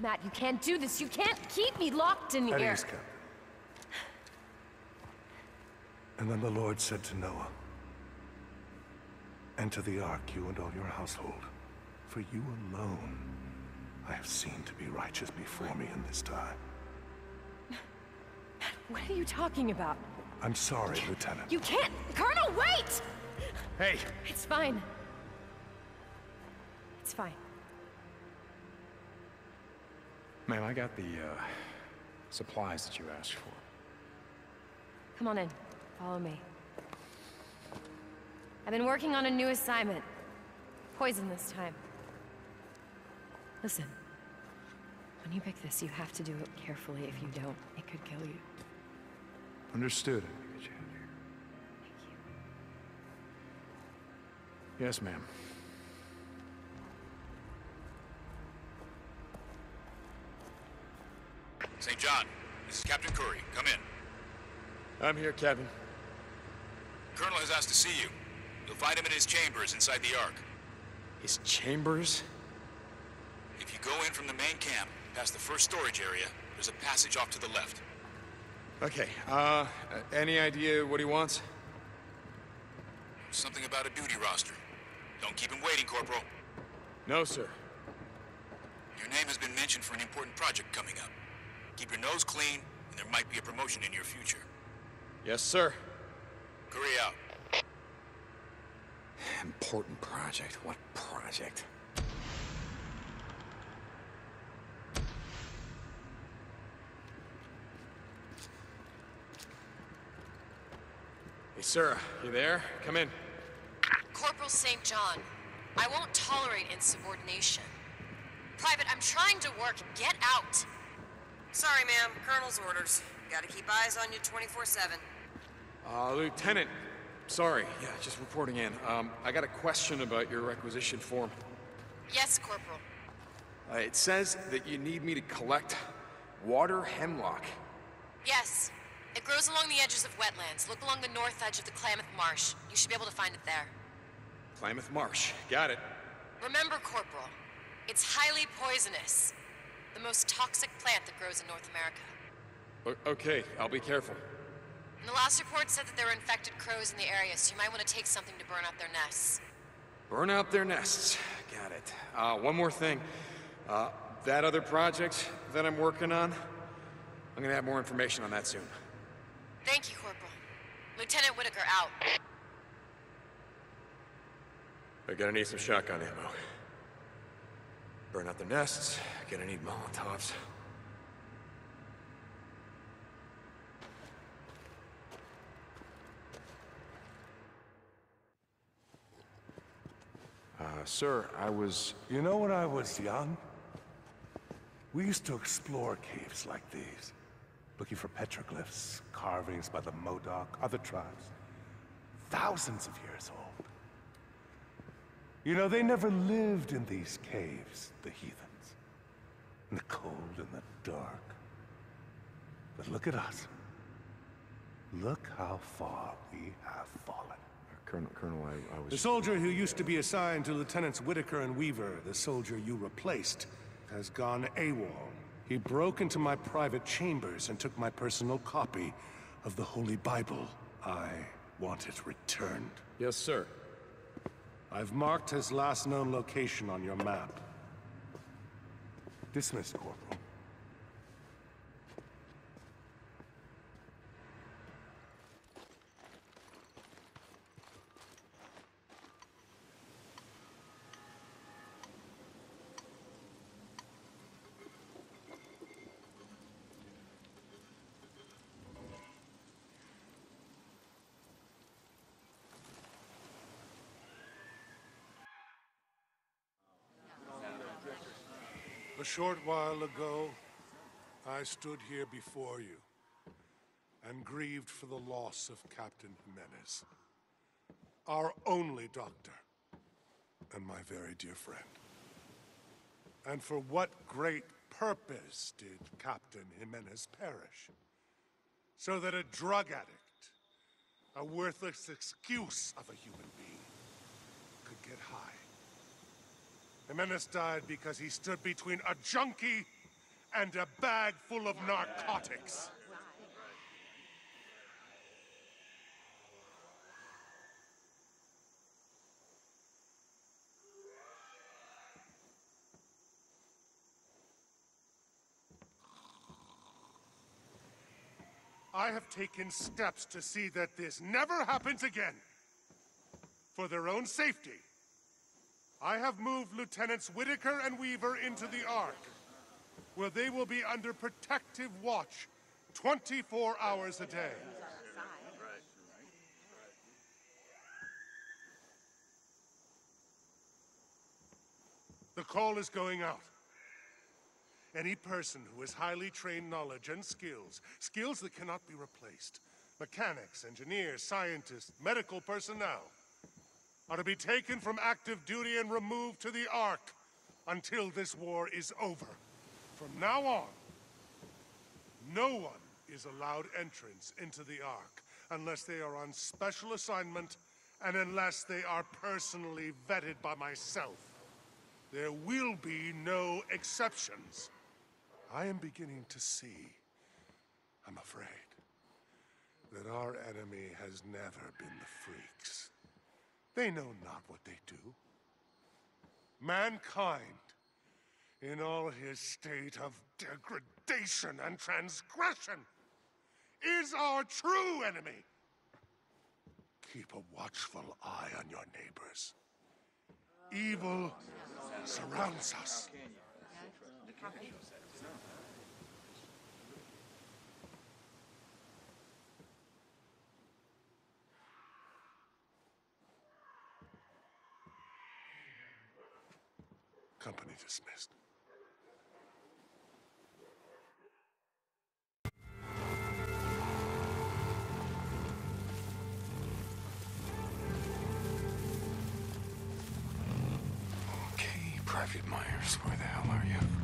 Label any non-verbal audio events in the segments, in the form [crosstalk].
Matt, you can't do this. You can't keep me locked in At here. ease, Captain. And then the Lord said to Noah, Enter the ark, you and all your household, for you alone I have seen to be righteous before me in this time. Matt, What are you talking about? I'm sorry, Lieutenant. You can't. Colonel, wait! Hey! It's fine. It's fine. Ma'am, I got the, uh, supplies that you asked for. Come on in. Follow me. I've been working on a new assignment. Poison this time. Listen. When you pick this, you have to do it carefully. If you don't, it could kill you. Understood. Get you out of here. Thank you. Yes, ma'am. St. John, this is Captain Curry. Come in. I'm here, Captain. Colonel has asked to see you. You'll find him in his chambers inside the Ark. His chambers? If you go in from the main camp, past the first storage area, there's a passage off to the left. Okay, uh, any idea what he wants? Something about a duty roster. Don't keep him waiting, Corporal. No, sir. Your name has been mentioned for an important project coming up. Keep your nose clean, and there might be a promotion in your future. Yes, sir. Curry out. Important project. What project? Hey, Sarah, you there? Come in. Corporal St. John, I won't tolerate insubordination. Private, I'm trying to work. Get out! Sorry, ma'am. Colonel's orders. Gotta keep eyes on you 24-7. Uh, Lieutenant, sorry. Yeah, just reporting in. Um, I got a question about your requisition form. Yes, Corporal. Uh, it says that you need me to collect water hemlock. Yes. It grows along the edges of wetlands. Look along the north edge of the Klamath Marsh. You should be able to find it there. Klamath Marsh. Got it. Remember, Corporal, it's highly poisonous. The most toxic plant that grows in North America. O- okay, I'll be careful. And the last report said that there were infected crows in the area, so you might want to take something to burn out their nests. Burn out their nests. Got it. Uh, one more thing. Uh, that other project that I'm working on, I'm gonna have more information on that soon. Thank you, Corporal. Lieutenant Whitaker out. They're gonna need some shotgun ammo. Burn out their nests, gonna need Molotovs. Uh, sir, I was... You know, when I was young, we used to explore caves like these, looking for petroglyphs, carvings by the Modoc, other tribes, thousands of years old. You know, they never lived in these caves, the heathens, in the cold and the dark. But look at us. Look how far we have fallen. Uh, Colonel, Colonel, I, I was... The soldier who used to be assigned to Lieutenants Whitaker and Weaver, the soldier you replaced, has gone AWOL. He broke into my private chambers and took my personal copy of the Holy Bible. I want it returned. Yes, sir. I've marked his last known location on your map. Dismissed, Corporal. Short while ago, I stood here before you and grieved for the loss of Captain Jimenez, our only doctor and my very dear friend. And for what great purpose did Captain Jimenez perish? So that a drug addict, a worthless excuse of a human being, could get high. Jimenez died because he stood between a junkie and a bag full of narcotics. I have taken steps to see that this never happens again. For their own safety, I have moved Lieutenants Whitaker and Weaver into the Ark, where they will be under protective watch 24 hours a day. The call is going out. Any person who has highly trained knowledge and skills, skills that cannot be replaced, mechanics, engineers, scientists, medical personnel, are to be taken from active duty and removed to the Ark until this war is over. From now on, no one is allowed entrance into the Ark unless they are on special assignment and unless they are personally vetted by myself. There will be no exceptions. I am beginning to see, I'm afraid, that our enemy has never been the freaks. They know not what they do. Mankind, in all his state of degradation and transgression, is our true enemy. Keep a watchful eye on your neighbors. Evil surrounds us. Company dismissed. Okay, Private Myers, where the hell are you?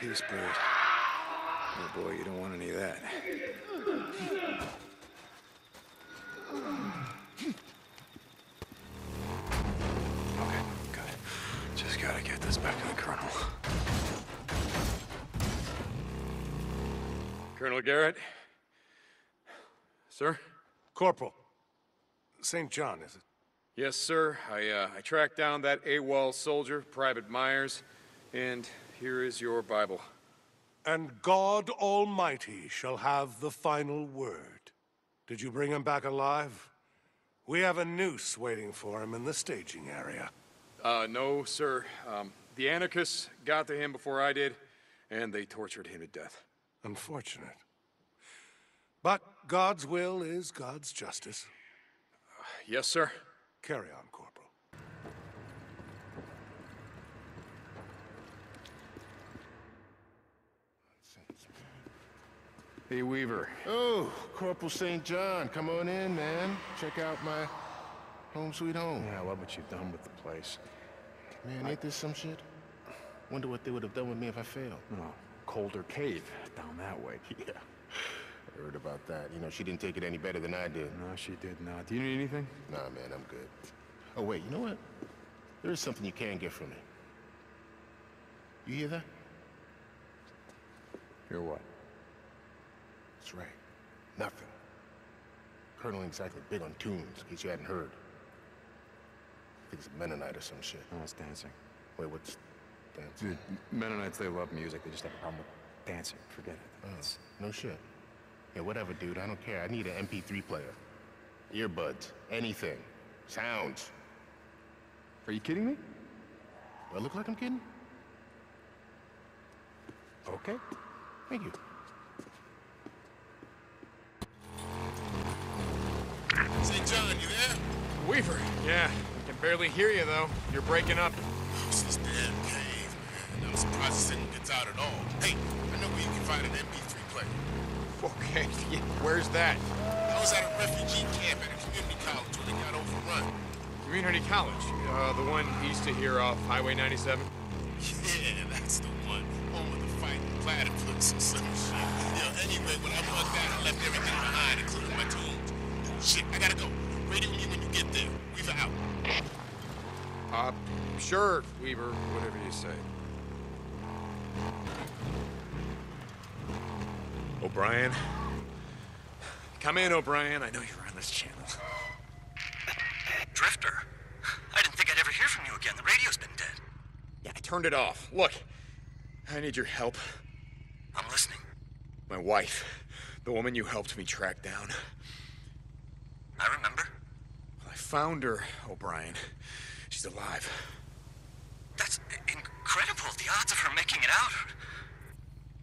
Peace, Bird. Oh, boy, you don't want any of that. Okay, good. Just gotta get this back to the Colonel. Colonel Garrett? Sir? Corporal. St. John, is it? Yes, sir. I, uh, I tracked down that AWOL soldier, Private Myers, and here is your Bible. And God Almighty shall have the final word. Did you bring him back alive? We have a noose waiting for him in the staging area. Uh, no, sir. Um, the anarchists got to him before I did, and they tortured him to death. Unfortunate. But God's will is God's justice. Yes, sir. Carry on, Corporal. Hey, Weaver. Oh, Corporal St. John, come on in, man. Check out my home sweet home. Yeah, I love what you've done with the place. Man, ain't this some shit? Wonder what they would have done with me if I failed. Oh, Colder Cave, down that way. [laughs] Yeah, I heard about that. You know, she didn't take it any better than I did. No, she did not. Do you need anything? Nah, man, I'm good. Oh, wait, you know what? There is something you can get from me. You hear that? Hear what? That's right. Nothing. Colonel ain't exactly big on tunes, in case you hadn't heard. I think it's Mennonite or some shit. No, it's dancing. Wait, what's dance? Dude, Mennonites, they love music. They just have a problem with dancing. Forget it. Oh, It's- no shit. Yeah, whatever, dude. I don't care. I need an MP3 player. Earbuds. Anything. Sounds. Are you kidding me? Do I look like I'm kidding? Okay. Thank you. St. John, you there? Weaver. Yeah, I can barely hear you, though. You're breaking up. It's this damn cave, man. I'm surprised this thing gets out at all. Hey, I know where you can find an MP3 player. Okay, [laughs] yeah, where's that? I was at a refugee camp at a community college when they got overrun. Community College. Uh, the one east of here off Highway 97. Yeah, that's the one. Home of the fighting platypus or some shit. Yo, anyway, when I bugged out, I left everything behind, including my tools. Shit, I gotta go. Radio me when you get there. Weaver out. Uh, sure, Weaver. Whatever you say. O'Brien? Come in, O'Brien. I know you're on this channel. Drifter? I didn't think I'd ever hear from you again. The radio's been dead. Yeah, I turned it off. Look, I need your help. I'm listening. My wife, the woman you helped me track down. I remember. Found her, O'Brien. She's alive. That's incredible. The odds of her making it out.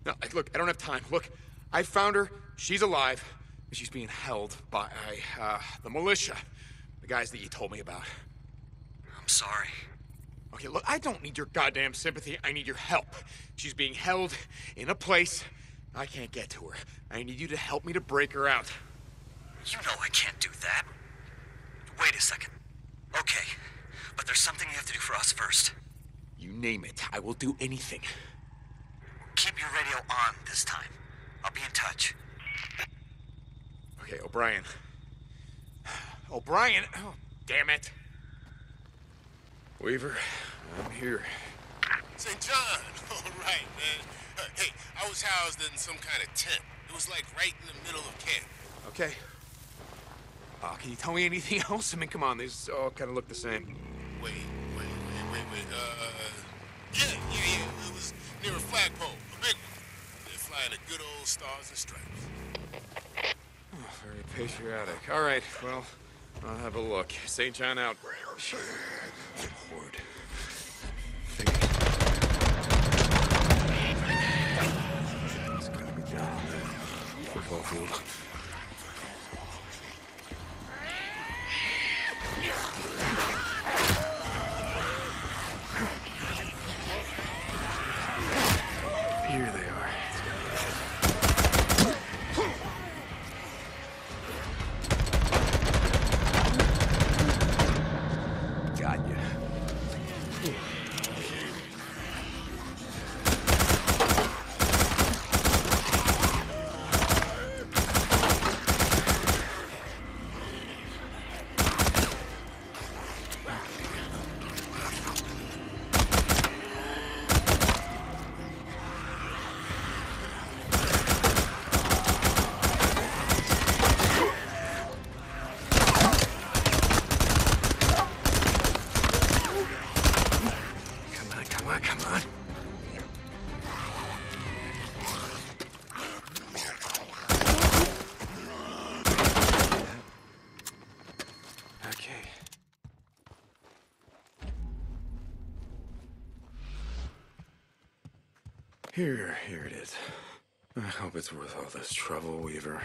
No, look, I don't have time. Look, I found her. She's alive. She's being held by uh, the militia. The guys that you told me about. I'm sorry. Okay, look, I don't need your goddamn sympathy. I need your help. She's being held in a place I can't get to her. I need you to help me to break her out. You know I can't do that. Wait a second. Okay, but there's something you have to do for us first. You name it. I will do anything. Keep your radio on this time. I'll be in touch. Okay, O'Brien. O'Brien! Oh, damn it. Weaver, I'm here. St. John, [laughs] all right, man. Uh, hey, I was housed in some kind of tent. It was like right in the middle of camp. Okay. Uh, can you tell me anything [laughs] else? I mean, come on, these all kind of look the same. Wait, wait, wait, wait, wait. Uh, yeah, yeah, yeah. It was near a flagpole, a big one. They're flying the good old stars and stripes. Oh, very patriotic. All right, well, I'll have a look. St. John out. Here, here it is. I hope it's worth all this trouble, Weaver.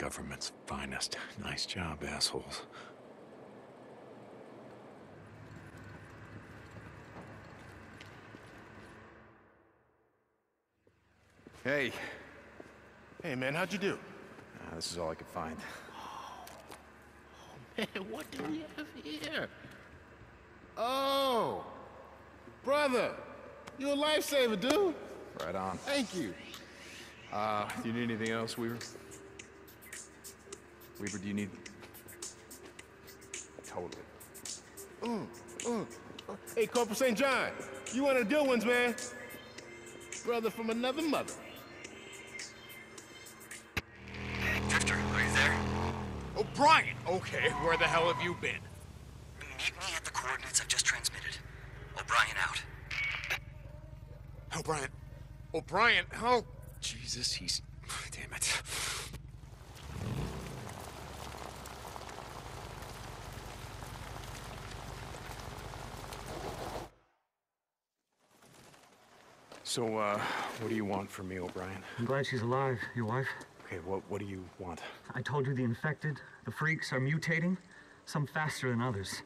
Government's finest. Nice job, assholes. Hey, Hey, man, how'd you do? uh, this is all I could find. Oh, man, what do we have here? Oh, brother, you a lifesaver, dude. Right on. Thank you. Uh, do you need anything else, Weaver? Weaver, do you need... Totally. Mm, mm. Hey, Corporal St. John, you one of the good ones, man. Brother from another mother. Drifter, are you there? O'Brien! Okay, where the hell have you been? Meet me at the coordinates I've just transmitted. O'Brien out. O'Brien. O'Brien, how? Jesus, he's. Damn it. So, uh, what do you want from me, O'Brien? I'm glad she's alive, your wife. Okay, what, what do you want? I told you the infected, the freaks, are mutating, some faster than others.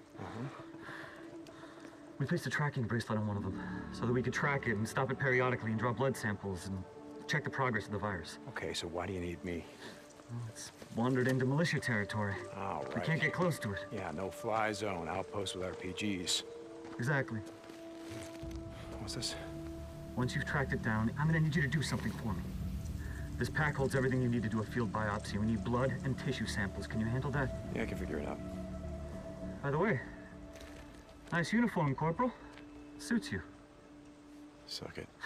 We placed a tracking bracelet on one of them so that we could track it and stop it periodically and draw blood samples and check the progress of the virus. Okay, so why do you need me? It's wandered into militia territory. All We can't get close to it. Yeah, no fly zone, outpost with RPGs. Exactly. What's this? Once you've tracked it down, I'm gonna need you to do something for me. This pack holds everything you need to do a field biopsy. We need blood and tissue samples. Can you handle that? Yeah, I can figure it out. By the way, nice uniform, Corporal. Suits you. Suck it. [laughs]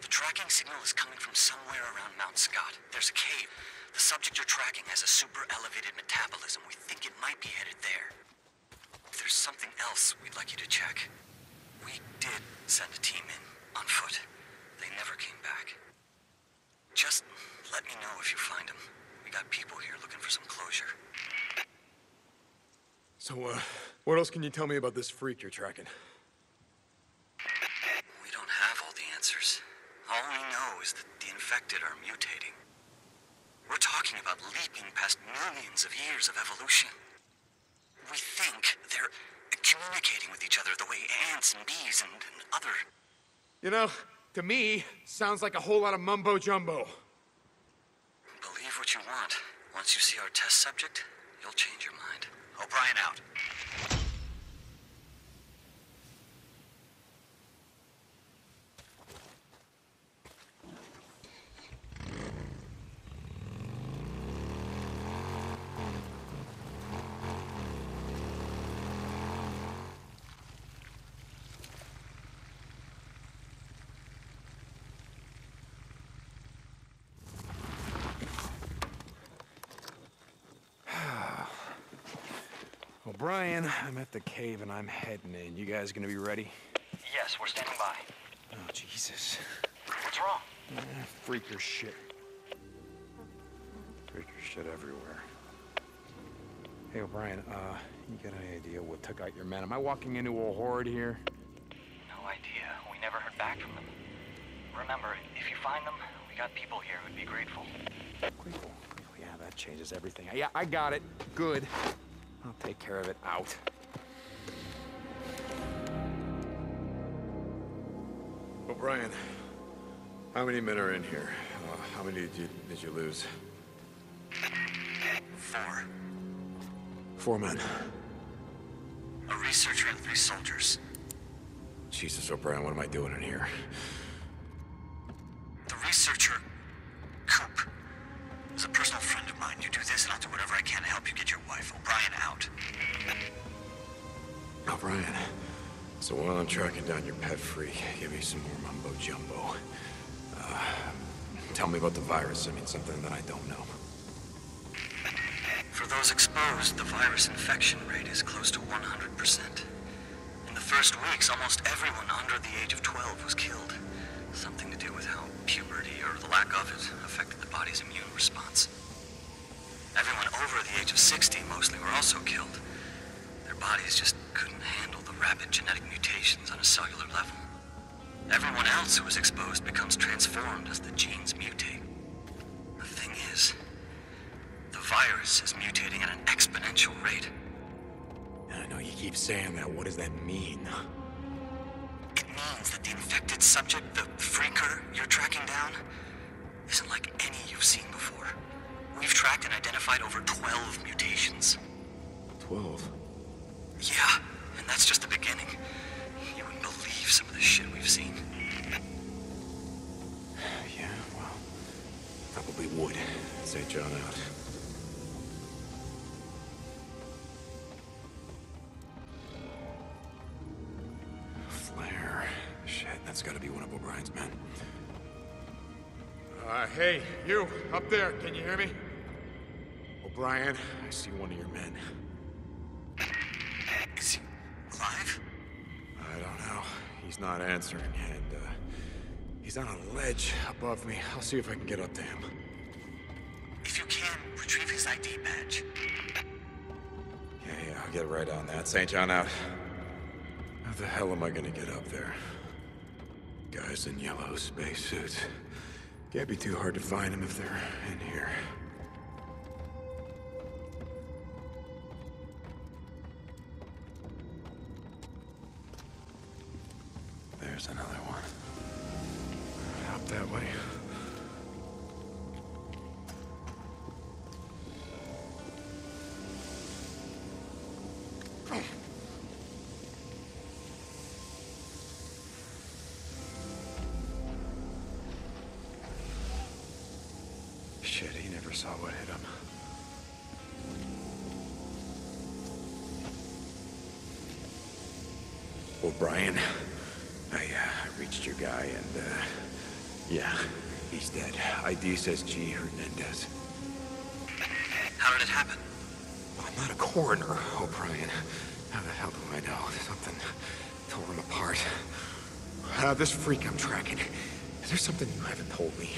The tracking signal is coming from somewhere around Mount Scott. There's a cave. The subject you're tracking has a super elevated metabolism. We think it might be headed there. If there's something else we'd like you to check. We did send a team in on foot. They never came back. Just let me know if you find them. We got people here looking for some closure. So, uh, what else can you tell me about this freak you're tracking? We don't have all the answers. All we know is that the infected are mutating. We're talking about leaping past millions of years of evolution. We think they're communicating with each other the way ants and bees and, and other. You know, to me, sounds like a whole lot of mumbo jumbo. Believe what you want. Once you see our test subject, you'll change your mind. O'Brien out. O'Brien, I'm at the cave and I'm heading in. You guys gonna be ready? Yes, we're standing by. Oh, Jesus. What's wrong? Eh, freaker shit. Freaker shit everywhere. Hey, O'Brien, uh, you got any idea what took out your men? Am I walking into a horde here? No idea. We never heard back from them. Remember, if you find them, we got people here who'd be grateful. Grateful. Yeah, that changes everything. Yeah, I got it. Good. I'll take care of it. Out. O'Brien, how many men are in here? Uh, how many did you, did you lose? Four. Four men. A researcher and three soldiers. Jesus, O'Brien, what am I doing in here? So while I'm tracking down your pet freak, give me some more mumbo jumbo. Uh, tell me about the virus. I mean, something that I don't know. For those exposed, the virus infection rate is close to 100%. In the first weeks, almost everyone under the age of 12 was killed. Something to do with how puberty, or the lack of it, affected the body's immune response. Everyone over the age of 60 mostly were also killed. Their bodies just couldn't handle the rapid genetic mutations on a cellular level. Everyone else who is exposed becomes transformed as the genes mutate. The thing is, the virus is mutating at an exponential rate. I know you keep saying that. What does that mean? It means that the infected subject, the freaker you're tracking down, isn't like any you've seen before. We've tracked and identified over 12 mutations. Twelve. Yeah, and that's just the beginning. You wouldn't believe some of the shit we've seen. Yeah, well, probably would. St. John out. Flare. Shit, that's gotta be one of O'Brien's men. Uh, hey, you, up there, can you hear me? O'Brien, I see one of your men. Is he Clive? I don't know. He's not answering, and, uh, he's on a ledge above me. I'll see if I can get up to him. If you can, retrieve his ID badge. Yeah, yeah, I'll get right on that. St. John out. How the hell am I gonna get up there? Guys in yellow spacesuits. Can't be too hard to find them if they're in here. Says G. Hernandez. How did it happen? I'm not a coroner, O'Brien. How the hell do I know? Something tore him apart. Uh, this freak I'm tracking. Is there something you haven't told me?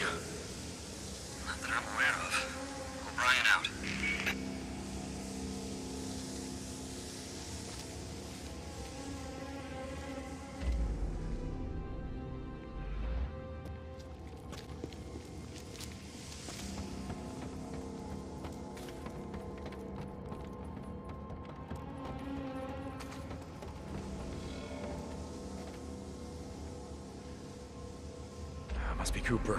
Must be Cooper.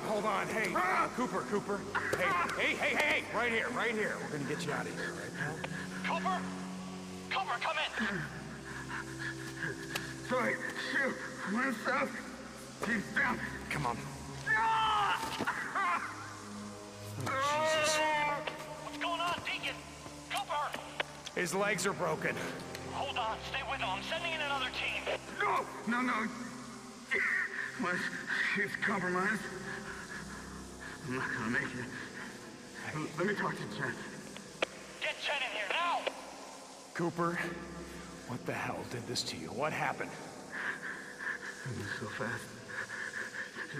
He's still alive. Hold on. Hey, uh, Cooper, Cooper. Hey, hey, hey, hey, hey, right here, right here. We're gonna get you out of here, right pal? Cooper! Cooper, come in! Sorry, shoot, went south. He's down. Come on. Jesus. What's going on, Deacon? Cooper! His legs are broken. Hold on, stay with him. I'm sending in another team. No, no, no. Was She's compromised. I'm not gonna make it. Let me talk to Jen. Get Chen in here now! Cooper, what the hell did this to you? What happened? It was so fast.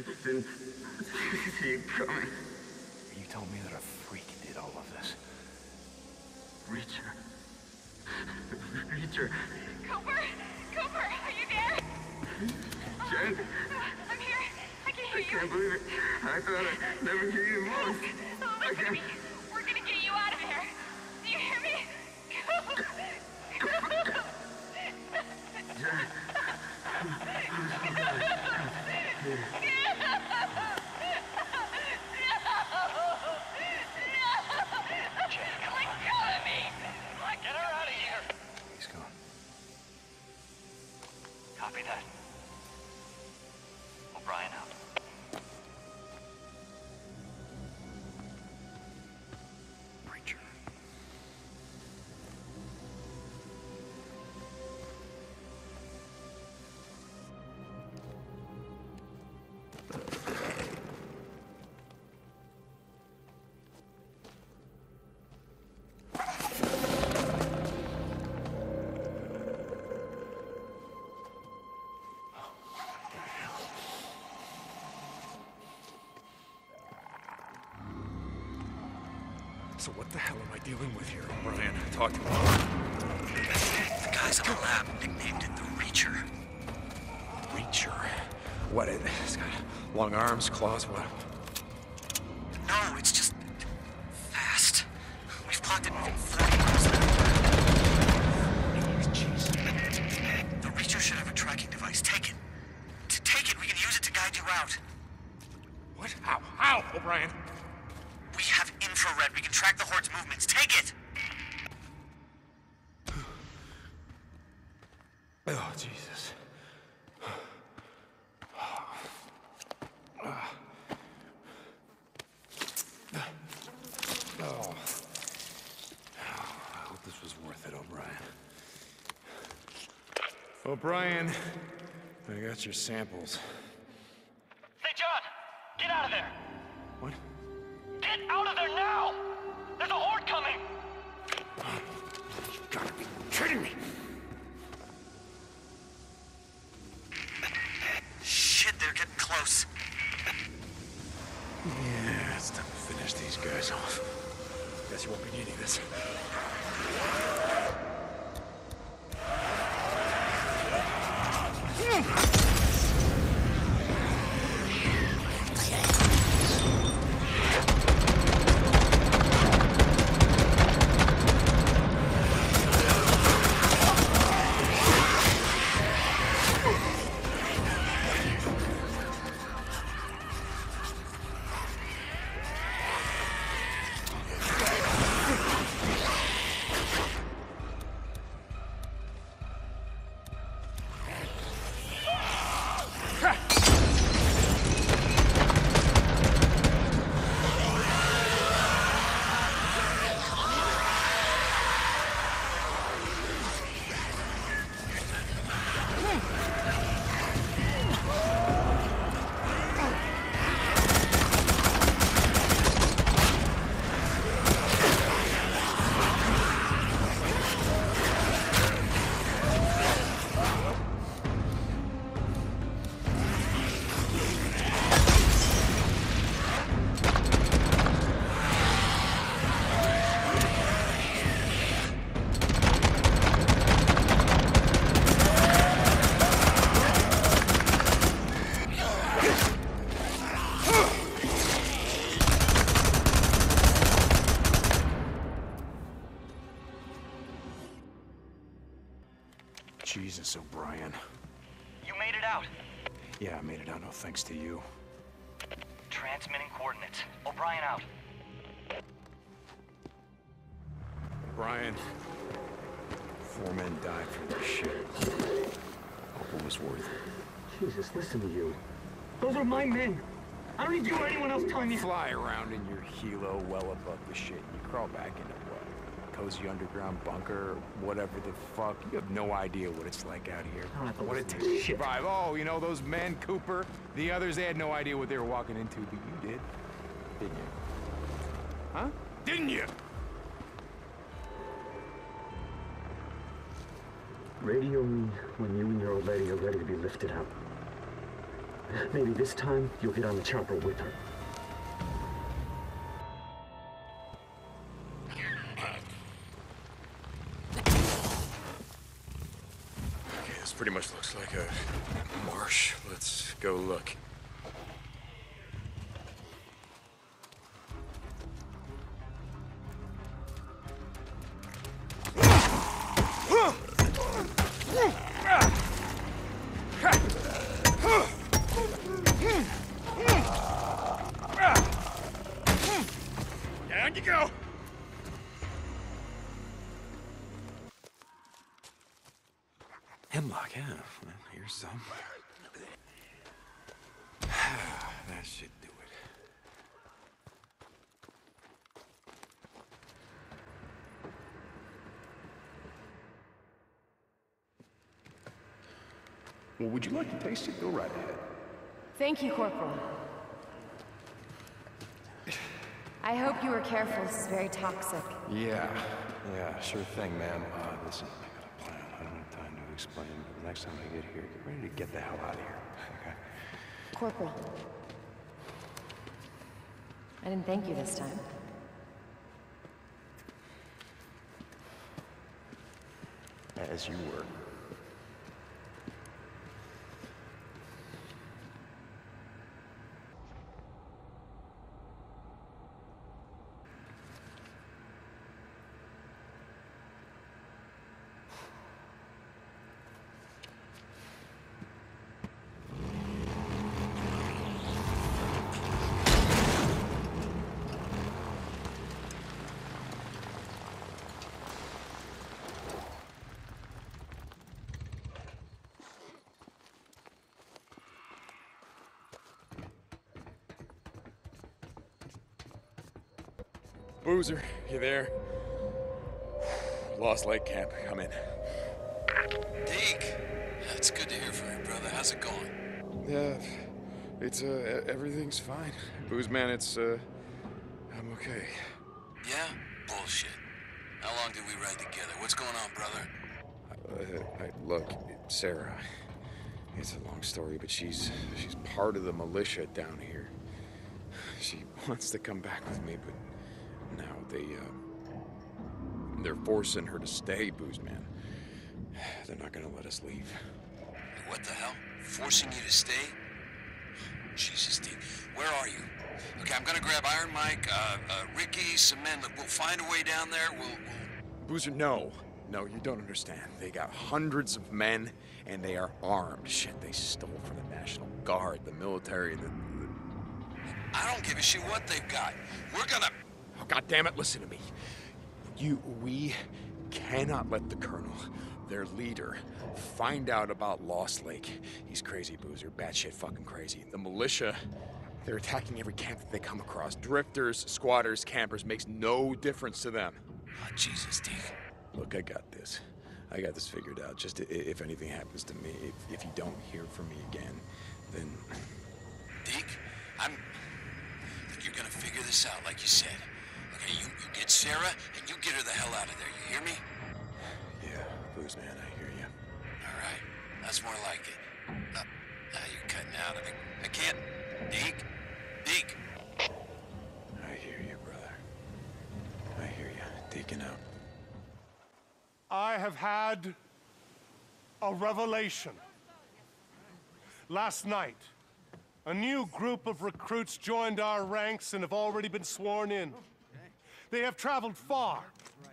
Just didn't see it coming. You told me that a freak did all of this. Reacher. Reacher. Cooper! Cooper, are you there? Jen, oh I'm here. I can I hear you. Can't believe it. I thought I'd never hear you. I Listen to me. We're gonna get you out of here. Do you hear me? Get So what the hell am I dealing with here, Brian? Talk to me. The guys in the lab nicknamed it the Reacher. Reacher. What? It, it's got long arms, claws, what? No, it's just fast. We've clocked it moving 40 miles an hour. Jeez. The Reacher should have a tracking device. Take it. To take it, we can use it to guide you out. What? How? How, O'Brien? We have infrared. We can track the Horde's movements. Take it! Oh, Jesus. Oh. I hope this was worth it, O'Brien. O'Brien, I got your samples. No thanks to you. Transmitting coordinates. O'Brien out. O'Brien. Four men died for this shit. Hope it was worth it. Jesus, listen to you. Those are my men. I don't need you or anyone else telling me. Fly around in your helo well above the shit. And you crawl back into what? Cozy underground bunker whatever the fuck. You have no idea what it's like out here. I don't have to what it listen takes to to shit. survive. Oh, you know those men, Cooper, the others, they had no idea what they were walking into, but you did, didn't you? Huh? Didn't you? Radio me when you and your old lady are ready to be lifted out. Maybe this time you'll get on the chopper with her. Pretty much looks like a marsh. Let's go look. Well, here's [sighs] that should do it. Well, would you like to taste it? Go right ahead. Thank you, Corporal. I hope you were careful. This is very toxic. Yeah, yeah, sure thing, ma'am. Uh, listen, I got a plan. I don't have time to explain, but the next time I get here, get ready to get the hell out of here, okay? Corporal. I didn't thank you this time. As you were. Boozer, you there? Lost Lake Camp, come in. Deke, it's good to hear from you, brother. How's it going? Yeah, it's, uh, everything's fine. Booze man, it's, uh, I'm okay. Yeah? Bullshit. How long did we ride together? What's going on, brother? Uh, I, look, Sarah, it's a long story, but she's, she's part of the militia down here. She wants to come back with me, but they, uh, they're forcing her to stay, Booze man. [sighs] They're not gonna let us leave. What the hell? Forcing you to stay? Jesus, Deke. Where are you? Okay, I'm gonna grab Iron Mike, uh, uh, Ricky, some men. Look, We'll find a way down there. We'll, we'll... Boozer, no. No, you don't understand. They got hundreds of men, and they are armed. Shit, they stole from the National Guard, the military, the... I don't give a shit what they've got. We're gonna... Oh, God damn it, listen to me. You, we cannot let the Colonel, their leader, find out about Lost Lake. He's crazy, Boozer. Batshit fucking crazy. The militia, they're attacking every camp that they come across. Drifters, squatters, campers, makes no difference to them. Oh, Jesus, Deke. Look, I got this. I got this figured out. Just if anything happens to me, if, if you don't hear from me again, then Deke, I'm... Look, you're gonna figure this out, like you said. Okay, you, you get Sarah, and you get her the hell out of there. You hear me? yeah, booze man, I hear you. All right. That's more like it. Uh, now you're cutting out. I, I can't... Deke? Deke? I hear you, brother. I hear you. Deacon out. I have had a revelation. Last night, a new group of recruits joined our ranks and have already been sworn in. They have traveled far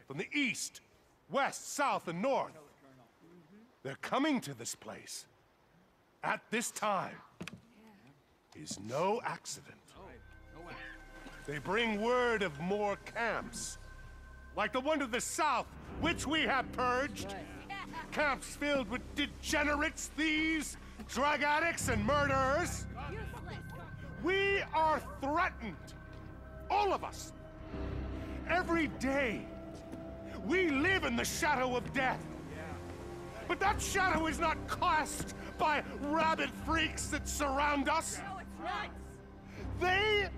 from the east, west, south, and north. They're coming to this place at this time is no accident. They bring word of more camps, like the one to the south, which we have purged. Camps filled with degenerates, thieves, drug addicts, and murderers. We are threatened. All of us. Every day, We live in the shadow of death. But that shadow is not cast by rabid freaks that surround us. No, it's not. They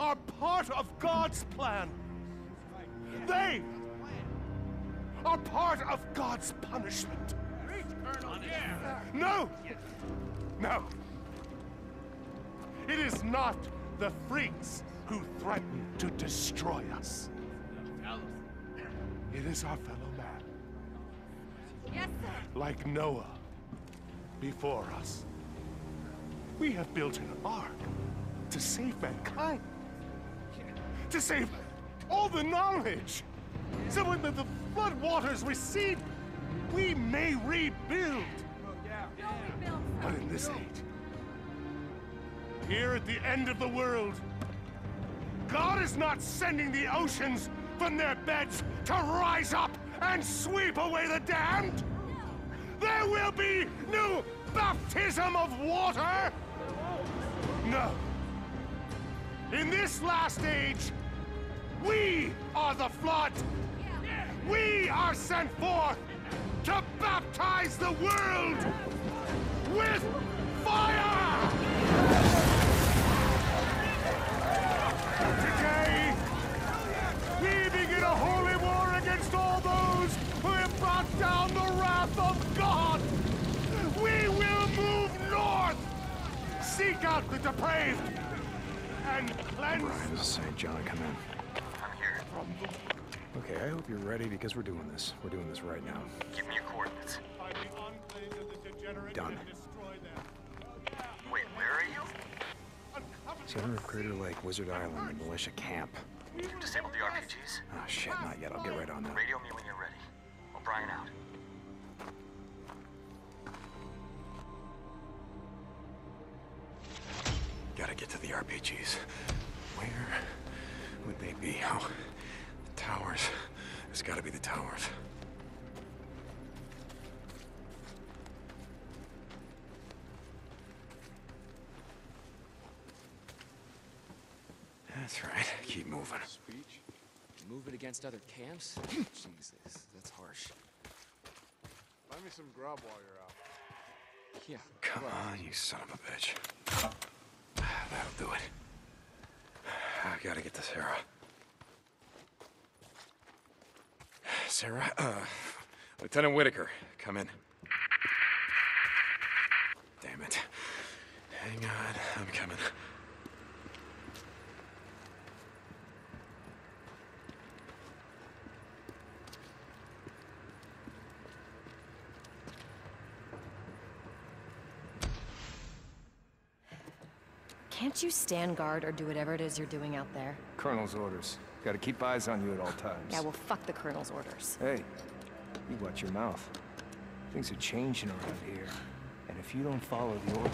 are part of God's plan. They are part of God's punishment. No! No! It is not the freaks who threaten to destroy us. It is our fellow man, Yes, sir. like Noah before us. We have built an ark to save mankind, to save all the knowledge, so when the, the flood waters recede, we may rebuild. But in this age, here at the end of the world, God is not sending the oceans from their beds to rise up and sweep away the damned. There will be no baptism of water. No. In this last age, we are the flood. We are sent forth to baptize the world with fire! Today, we begin a holy war against all those who have brought down the wrath of God. We will move north, seek out the depraved, and cleanse Brian, this is St. John. Come in. I'm here. Okay, I hope you're ready because we're doing this. We're doing this right now. Give me your coordinates. Done. Wait, where are you? Center of Crater Lake, Wizard Island, and Militia Camp. You disabled the RPGs? Oh, ah, shit, not yet. I'll get right on that. Radio me when you're ready. O'Brien out. Gotta get to the RPGs. Where would they be? Oh, the towers. It's gotta be the towers. That's right. Keep moving. Speech? Move it against other camps? Hmm. Jesus, that's harsh. Buy me some grub while you're out. Yeah. Come on, you son of a bitch. That'll do it. I gotta get to Sarah. Sarah, uh, Lieutenant Whitaker, come in. Damn it. Hang on, I'm coming. Can't you stand guard or do whatever it is you're doing out there? Colonel's orders. Gotta keep eyes on you at all times. Yeah, well, fuck the Colonel's orders. Hey, you watch your mouth. Things are changing around here. And if you don't follow the orders...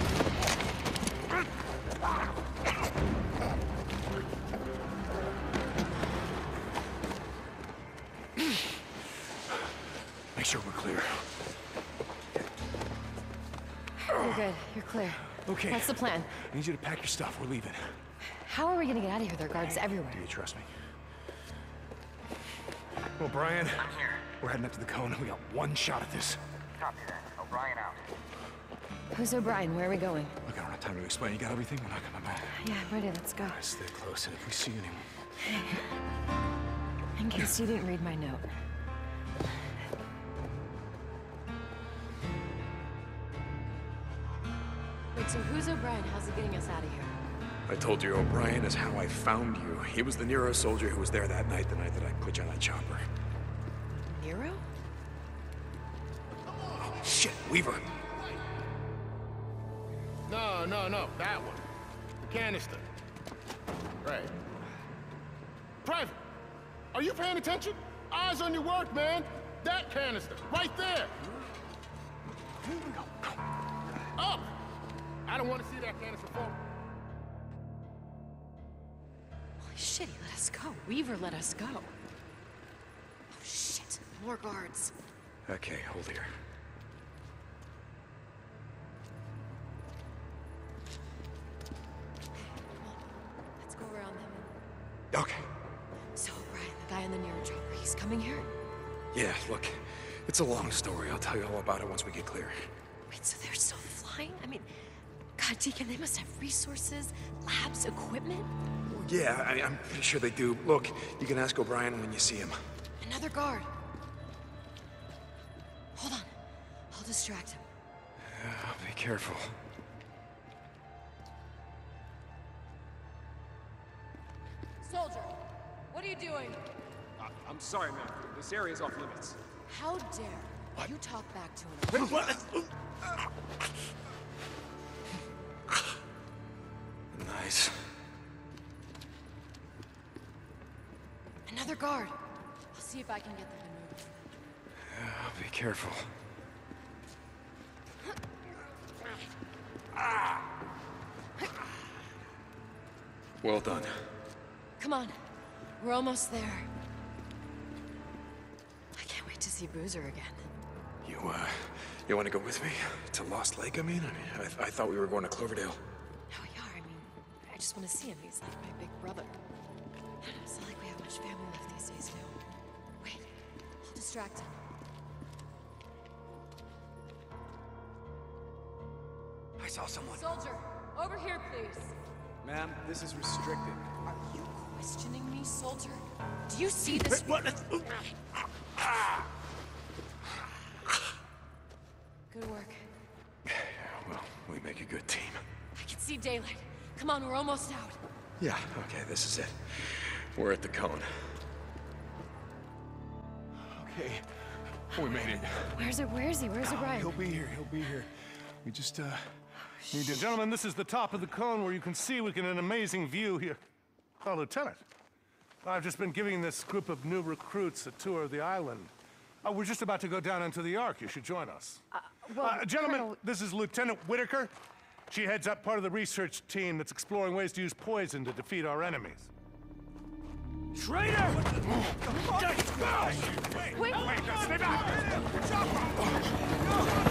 Make sure we're clear. You're good. You're clear. Okay. What's the plan? I need you to pack your stuff. We're leaving. How are we gonna get out of here? There are guards everywhere. Do you trust me? Well, Brian, I'm here. We're heading up to the cone. We got one shot at this. Copy that. O'Brien out. Who's O'Brien? Where are we going? Look, I don't have time to explain. You got everything? We're not coming back. Yeah, I'm ready. Let's go. Stay close, and if we see anyone... In case you didn't read my note. So who's O'Brien? How's he getting us out of here? I told you O'Brien is how I found you. He was the Nero soldier who was there that night, the night that I put you on that chopper. Nero? Oh, shit, Weaver. No, no, no, that one. The canister. Right. Private, are you paying attention? Eyes on your work, man. That canister, right there. Up! I don't want to see that canister fall. Holy shit, he let us go. Weaver let us go. Oh shit, more guards. Okay, hold here. Let's go around them. Okay. So, O'Brien, the guy in the Nero chopper, He's coming here? Yeah, look, it's a long story. I'll tell you all about it once we get clear. Wait, so they're still flying? I mean, God, Deacon, they must have resources, labs, equipment. Yeah, I, I'm pretty sure they do. Look, you can ask O'Brien when you see him. Another guard. Hold on. I'll distract him. Yeah, be careful. Soldier, what are you doing? I, I'm sorry, ma'am. This area is off limits. How dare you talk back to him? Nice. Another guard. I'll see if I can get them to move. Yeah, be careful. Well done. Come on. We're almost there. I can't wait to see Boozer again. You, uh, you want to go with me? To Lost Lake, I mean? I mean, I, I thought we were going to Cloverdale. Oh, yeah, I mean, I just want to see him. He's like my big brother. It's not like we have much family left these days, too. Wait, I'll distract him. I saw someone. Soldier, over here, please. Ma'am, this is restricted. Are you questioning me, soldier? Do you see this? What? Good work. Well, we make a good team. I can see daylight. Come on, we're almost out. Yeah, okay, this is it. We're at the cone. Okay, we made it. Where's it? Where is he? Where's O'Brien? He'll be here. He'll be here. We just uh need to. Gentlemen, this is the top of the cone where you can see we get an amazing view here. Oh, Lieutenant. I've just been giving this group of new recruits a tour of the island. Uh, we're just about to go down into the Ark. You should join us. Well, Uh, gentlemen, Colonel- this is Lieutenant Whitaker. She heads up part of the research team that's exploring ways to use poison to defeat our enemies. Traitor! Wait! Wait! Stay back! I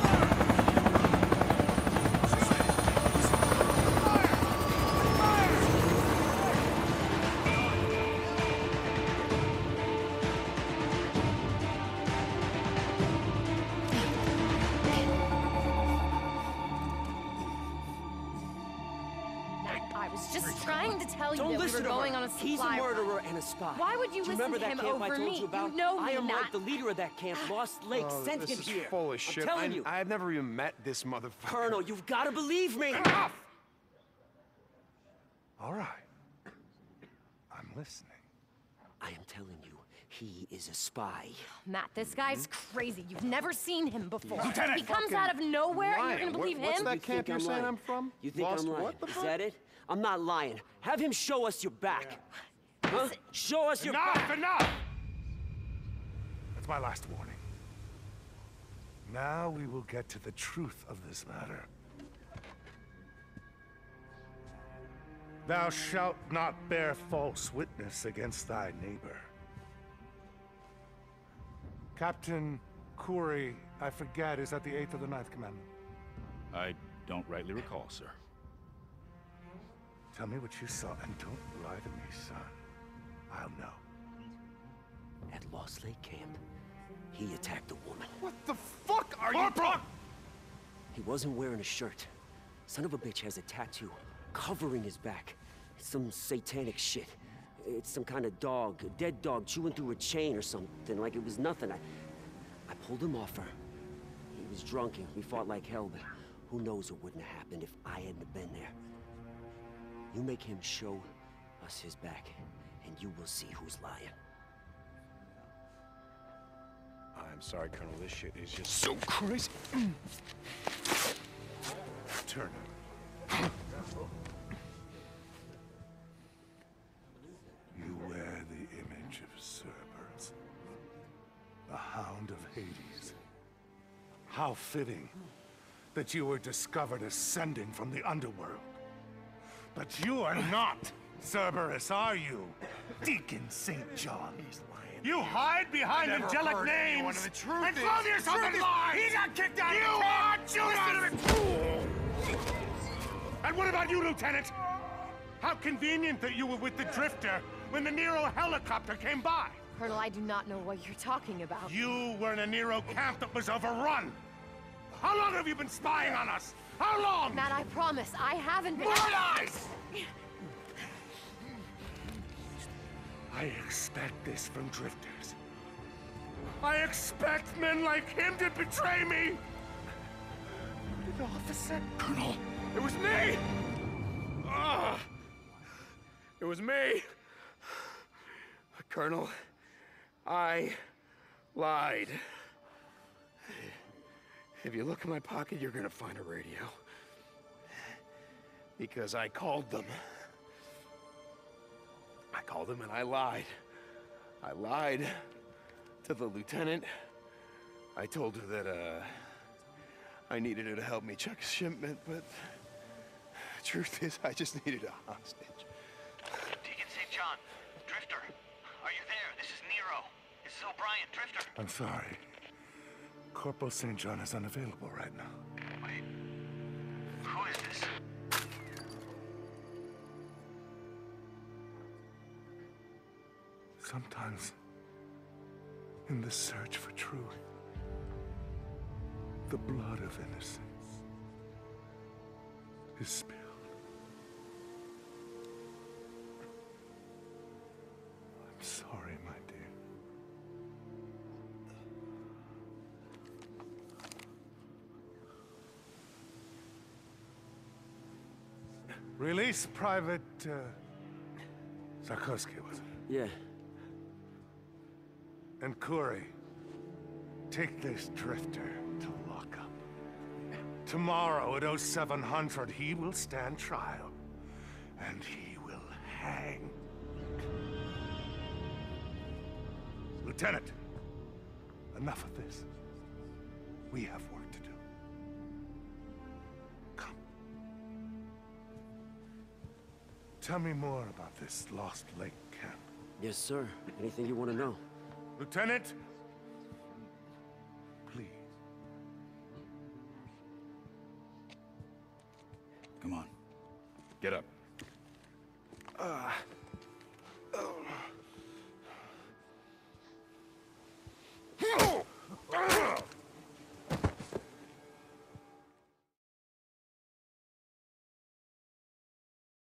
He's a murderer and a spy. Why would you Do you listen remember to that him camp I over told me? you about? You know I am Matt. like the leader of that camp. [laughs] Lost Lake Oh, sent this him is here. full of I'm shit. telling I, you. I've never even met this motherfucker. Colonel, you've got to believe me. Enough! All right. I'm listening. I am telling you, he is a spy. Matt, this hmm? guy's crazy. You've never seen him before. Lieutenant, he comes out of nowhere and you're gonna believe What- what's him? that You camp you're I'm saying lying? I'm from? You think Lost I'm lying? what the fuck? Is fuck? that it? I'm not lying. Have him show us your back. Huh? Show us your back. Enough! Enough! That's my last warning. Now we will get to the truth of this matter. Thou shalt not bear false witness against thy neighbor. Captain Kouri, I forget, is that the eighth or the ninth commandment? I don't rightly recall, sir. Tell me what you saw and don't lie to me, son. I'll know. At Lost Lake Camp, he attacked a woman. What the fuck are you talking? He wasn't wearing a shirt. Son of a bitch has a tattoo covering his back. It's some satanic shit. It's some kind of dog, a dead dog chewing through a chain or something, like it was nothing. I, I pulled him off her. He was drunk and we fought like hell, but who knows what wouldn't have happened if I hadn't been there. You make him show us his back, and you will see who's lying. I'm sorry, Colonel. This shit is just so crazy. Turner. You wear the image of Cerberus, the Hound of Hades. How fitting that you were discovered ascending from the underworld. But you are not Cerberus, are you? Deacon St. John. You hide behind never angelic heard names anyone, and the truth and is- clothe yourself in lies! he got kicked out of you are camp! Judas! Get out of it! And what about you, Lieutenant? How convenient that you were with the Drifter when the Nero helicopter came by. Colonel, I do not know what you're talking about. You were in a Nero camp that was overrun! How long have you been spying on us? How long? Matt, I promise, I haven't been- More lies! I expect this from drifters. I expect men like him to betray me! The officer. Colonel. It was me! Ah! It was me! Colonel, I lied. If you look in my pocket, you're gonna find a radio. Because I called them. I called them and I lied. I lied to the lieutenant. I told her that, uh, I needed her to help me check a shipment, but the truth is, I just needed a hostage. Deacon St. John, Drifter, are you there? This is Nero. This is O'Brien, Drifter. I'm sorry. Corporal St. John is unavailable right now. Wait. Who is this? Sometimes, in the search for truth, the blood of innocence is spilled. Release Private uh, Sarkovsky, was it? Yeah. And Kouri, take this drifter to lockup. Tomorrow at 0700, he will stand trial. And he will hang. Lieutenant, enough of this. We have work Tell me more about this Lost Lake camp. Yes, sir. Anything you want to know? Lieutenant,